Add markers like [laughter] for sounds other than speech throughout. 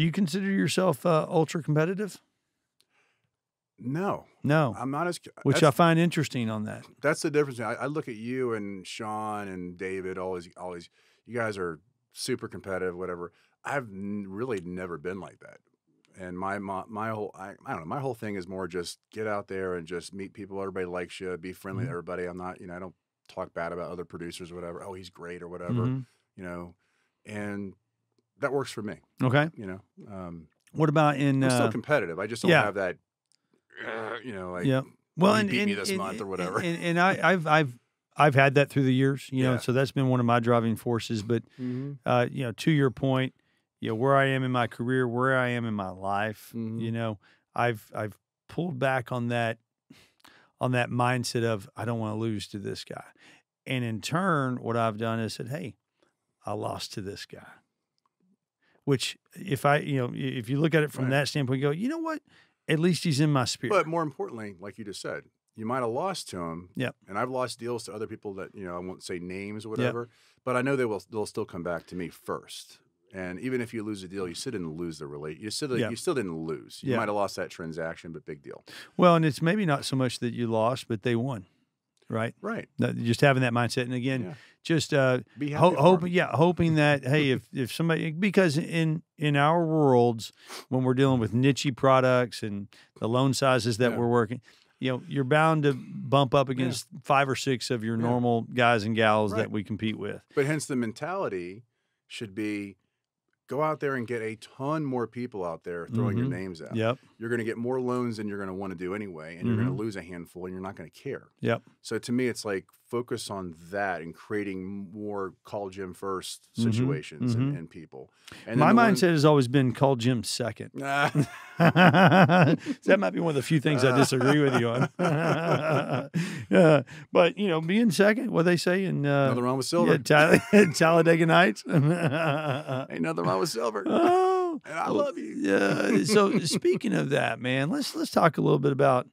Do you consider yourself uh, ultra competitive? No, No, I'm not as. which I find interesting on that. that's the difference. I, I look at you and Sean and David. Always, always. You guys are super competitive. Whatever. I've n- really never been like that. And my my, my whole I, I don't know. My whole thing is more just get out there and just meet people. Everybody likes you. Be friendly Mhm. to everybody. I'm not. You know. I don't talk bad about other producers or whatever. Oh, he's great or whatever. Mhm. You know. And that works for me. Okay. You know. Um, What about in? I'm still Uh, competitive. I just don't yeah. have that. Uh, you know, like yeah. Well, and, beat and, me this and- month or whatever. And, and I, I've I've I've had that through the years, you know. So that's been one of my driving forces. But Mhm. uh, you know, to your point, you know, where I am in my career, where I am in my life, Mhm. you know, I've I've pulled back on that on that mindset of I don't want to lose to this guy. And in turn, what I've done is said, Hey, I lost to this guy. Which if I, you know, if you look at it from Right. that standpoint, you go, you know what? At least he's in my spirit. But more importantly, like you just said, you might have lost to him. Yeah. And I've lost deals to other people that you know I won't say names or whatever, but I know they will. They'll still come back to me first. And even if you lose a deal, you still didn't lose the relate. You still Yeah. you still didn't lose. You Yeah. might have lost that transaction, but big deal. Well, and it's maybe not so much that you lost, but they won, right? Right. Just having that mindset, and again, Yeah. Just uh, Be ho- hoping, yeah, hoping that hey, if if somebody because in in our worlds when we're dealing with niche products and the loan sizes that Yeah. we're working, you know, you're bound to bump up against five or six of your Yeah. normal guys and gals that we compete with. But hence the mentality should be go out there and get a ton more people out there throwing Mhm. your names out. Yep, You're going to get more loans than you're going to want to do anyway, and you're going to lose a handful and you're not going to care. yep, So to me, it's like focus on that and creating more call Jim 1st Mhm, situations mhm. And, and people. And My the one- mindset has always been call Jim second. [laughs] [laughs] That might be one of the few things I disagree with you on. [laughs] yeah, but you know, being second, what they say in uh, nothing wrong with silver. yeah, Tal- Talladega Nights. Ain't nothing wrong with silver. oh, and I love you. yeah. So [laughs] speaking of that, man, let's let's talk a little bit about.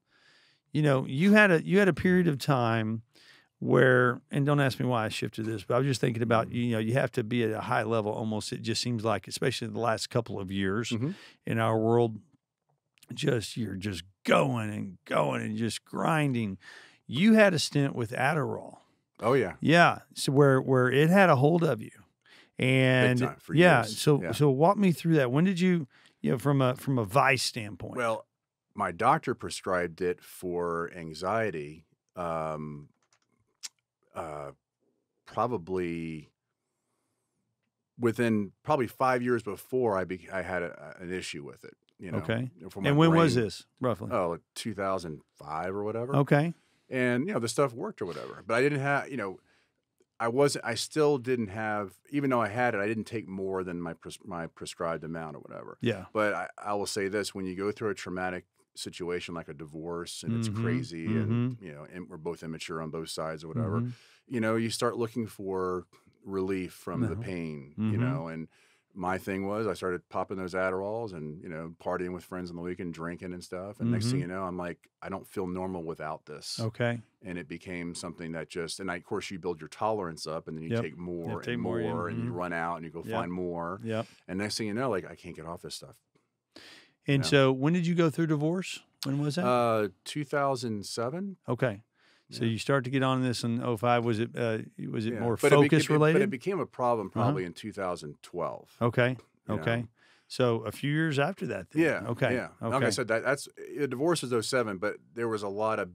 You know, you had a you had a period of time where, and don't ask me why I shifted this, but I was just thinking about you know you have to be at a high level. Almost, it just seems like, especially the last couple of years Mhm. in our world, just you're just going and going and just grinding. You had a stint with Adderall. Oh yeah. Yeah. So where where it had a hold of you. And yeah, years. so Yeah. so walk me through that. When did you you know from a from a vice standpoint? Well, my doctor prescribed it for anxiety. Um, uh, probably within probably five years before I be, I had a, an issue with it. You know. Okay. and when was this roughly? Oh, like 2005 or whatever. okay. and you know the stuff worked or whatever but i didn't have you know i wasn't i still didn't have even though i had it i didn't take more than my pres- my prescribed amount or whatever Yeah. but I, I will say this when you go through a traumatic situation like a divorce and Mhm, it's crazy and you know and we're both immature on both sides or whatever Mhm. you know you start looking for relief from the Uh-huh. pain you Mhm. know and my thing was I started popping those Adderalls and you know partying with friends on the weekend, drinking and stuff. And next thing Mhm. you know, I'm like, I don't feel normal without this Okay. and it became something that just and I, of course you build your tolerance up and then you Yep. take more take and more more, and you mhm. run out and you go Yep. find more Yep. and next thing you know like I can't get off this stuff. And Yeah. so when did you go through divorce? When was that? Uh 2007 okay. So you start to get on this in 05. Was it uh, was it more But focus it be- related? but it became a problem probably in 2012. okay. you know? Okay. So a few years after that. Then. Yeah. Okay. Yeah. Okay. Like I said, that, that's the divorce was 07, but there was a lot of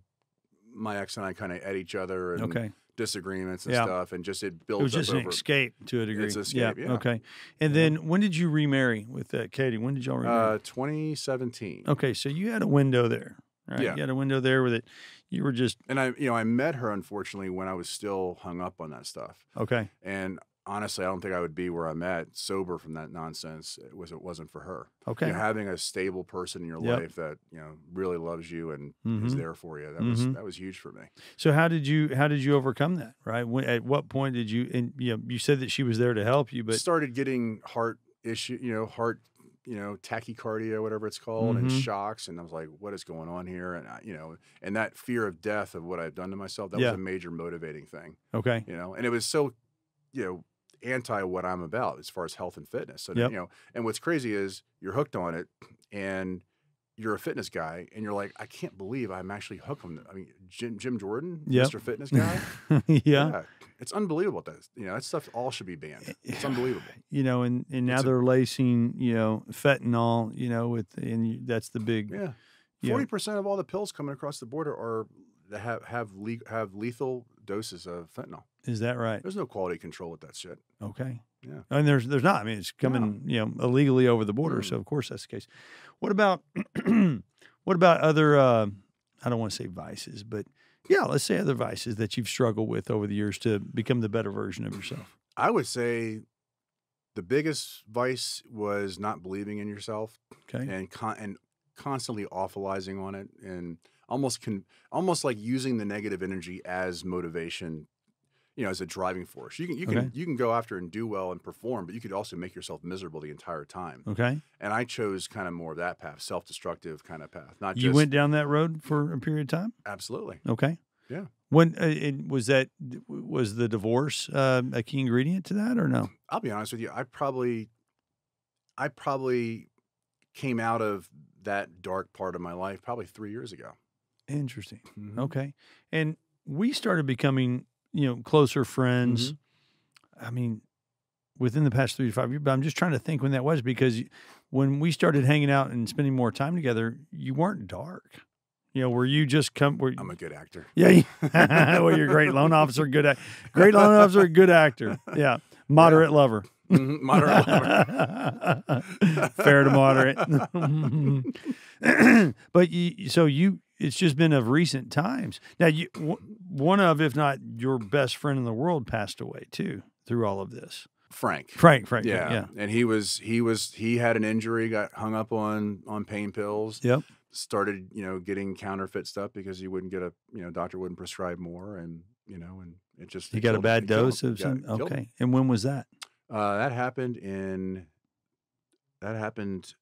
my ex and I kind of at each other and okay. disagreements and Yeah. stuff, and just it built. It builds was just up an over. escape to a degree. It's escape, yeah. Okay. And then when did you remarry with uh, Katie? When did y'all remarry? Uh, 2017. okay. So you had a window there, right? Yeah. You had a window there with it. You were just And I, you know, I met her unfortunately when I was still hung up on that stuff. okay. And honestly, I don't think I would be where I'm at sober from that nonsense. It was it wasn't for her. Okay. You know, having a stable person in your Yep. life that you know really loves you and is Mhm. there for you. That was Mhm. that was huge for me. So how did you how did you overcome that? Right. When, at what point did you? And you know, you said that she was there to help you, but started getting heart issue, you know, heart, you know, tachycardia, whatever it's called, and Mhm. shocks. And I was like, what is going on here? And I, you know, and that fear of death of what I've done to myself, that Yeah. was a major motivating thing, okay. you know, and it was so, you know, anti what I'm about as far as health and fitness. So Yep. you know, and what's crazy is you're hooked on it, and you're a fitness guy, and you're like, I can't believe I'm actually hooked on. I mean, Jim Jim Jordan, Yep. Mr. Fitness [laughs] guy. yeah. It's unbelievable. That you know that stuff all should be banned. It's unbelievable. You know, and, and now It's they're lacing, you know, fentanyl, you know, with and you, that's the big Yeah, Yeah. forty percent of all the pills coming across the border are have have le- have lethal doses of fentanyl. is that right? There's no quality control with that shit. Okay. Yeah. And there's there's not. I mean, it's coming, you know, illegally over the border, so Mm. of course that's the case. What about [clears throat] what about other uh, I don't want to say vices, but yeah, let's say other vices that you've struggled with over the years to become the better version of yourself. I would say the biggest vice was not believing in yourself Okay. and con- and constantly awfulizing on it and almost con- almost like using the negative energy as motivation you know as a driving force you can you can Okay. you can go after and do well and perform but you could also make yourself miserable the entire time Okay. and i chose kind of more of that path self-destructive kind of path not You just went down that road for a period of time? absolutely Okay. Yeah. When uh, was that was the divorce uh, a key ingredient to that or no? i'll be honest with you i probably i probably came out of that dark part of my life probably three years ago Interesting. Mhm. Okay. And we started becoming, you know, closer friends. Mm-hmm. I mean, within the past three to five years, but I'm just trying to think when that was because when we started hanging out and spending more time together, you weren't dark. You know, were you just come? Were, i'm a good actor yeah, you- [laughs] well, you're a great loan officer, good, act, great loan officer, good actor. Yeah, [laughs] moderate lover. Mhm, moderate lover. fair to moderate. [laughs] [clears throat] but you, so you, it's just been of recent times. Now, you, one of, if not your best friend in the world, passed away too through all of this. frank Frank, Frank, yeah. yeah, and he was he was he had an injury got hung up on on pain pills Yep. started you know getting counterfeit stuff because he wouldn't get a you know doctor wouldn't prescribe more and you know and it just he got a bad dose of some. it killed him. Okay, and when was that? Uh, that happened in that happened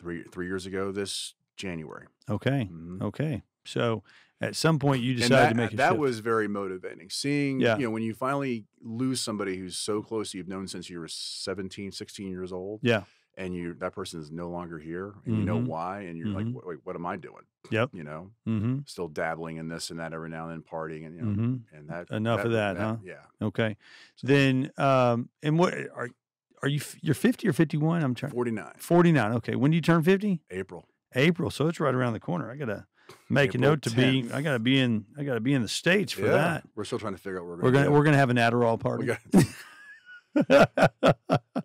three three years ago this January. Okay, Mhm. okay. So at some point you decided that, to make a that shift. was very motivating. Seeing, Yeah. you know, when you finally lose somebody who's so close you've known since you were 17, 16 years old, yeah, and you that person is no longer here, and you know Mhm. why, and you're Mhm. like, wait, what am I doing? Yep. You know, mm-hmm, still dabbling in this and that every now and then, partying, and you know, mm-hmm. and that Enough of that, huh? Yeah, Okay. Then, um, and what are are you? You're 50 or 51? I'm trying. forty nine 49. Okay. When do you turn 50? April. April. So it's right around the corner. I gotta make a note to be. I gotta be in. I gotta be in the states for yeah, that. we're still trying to figure out what We're we're gonna we're gonna have an Adderall party. [laughs] oh,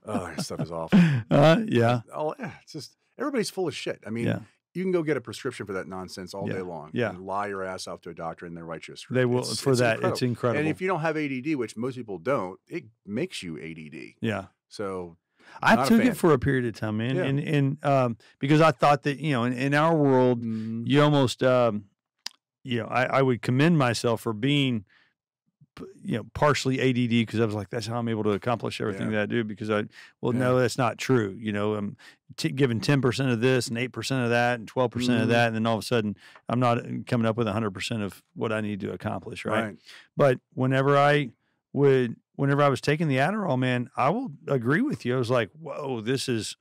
that stuff is awful. uh, yeah. Oh, yeah, it's just everybody's full of shit. I mean, Yeah. you can go get a prescription for that nonsense all Yeah, day long. yeah. and lie your ass off to a doctor, and they write you a script. They will It's- for it's that. incredible. It's incredible. And if you don't have ADD, which most people don't, it makes you ADD. yeah. So I Not took it for a period of time, man, Yeah. and and um, because I thought that you know, in, in our world, mm, you almost um, you know I, I would commend myself for being you know partially ADD because I was like that's how I'm able to accomplish everything Yeah. that I do because I well Yeah. no that's not true you know I'm t- giving ten percent of this and eight percent of that and twelve percent of Mhm. that and then all of a sudden I'm not uh, coming up with hundred percent of what I need to accomplish right? right. but whenever I would whenever I was taking the Adderall man I will agree with you I was like whoa this is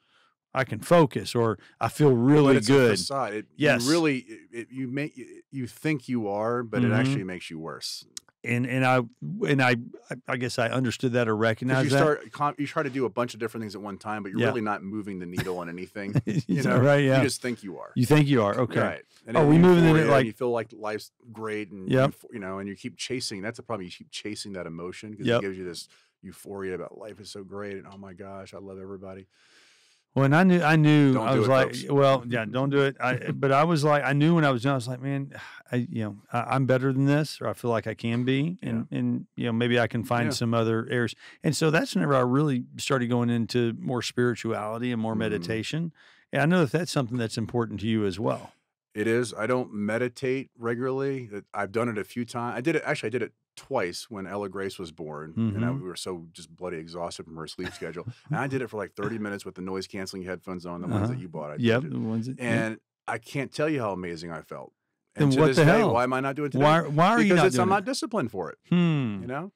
I can focus or I feel really but it's A good. It, Yes. You really, it, you make you think you are, but Mhm. it actually makes you worse. And and I and I I guess I understood that or recognized you that. start, you try to do a bunch of different things at one time, but you're Yeah. really not moving the needle on anything. [laughs] you know, right? Yeah. You You, just think you are. You think you are okay. Right. And Oh, we moving in it like- you feel like life's great, and Yep. you, you know, and you keep chasing. That's the problem. You keep chasing that emotion because Yep. it gives you this euphoria about life is so great, and oh my gosh, I love everybody. Well, and I knew I knew Don't I was it, like, folks. well, yeah, don't do it. I but I was like, I knew when I was young, I was like, man, [sighs] I you know I, I'm better than this, or I feel like I can be, and and you know maybe I can find Yeah. some other areas. And so that's whenever I really started going into more spirituality and more Mhm. meditation. And I know that that's something that's important to you as well. It is. I don't meditate regularly. I've done it a few times. I did it actually. I did it twice when Ella Grace was born, and I, Mhm. we were so just bloody exhausted from her sleep schedule. [laughs] and I did it for like 30 minutes with the noise canceling headphones on, the ones Uh-huh. that you bought. I Yep. told the ones that- yeah. And I can't tell you how amazing I felt. Then And to what this the day, hell? why am I not doing it today? why why are because you not doing I'm not disciplined for it. Hmm. You know.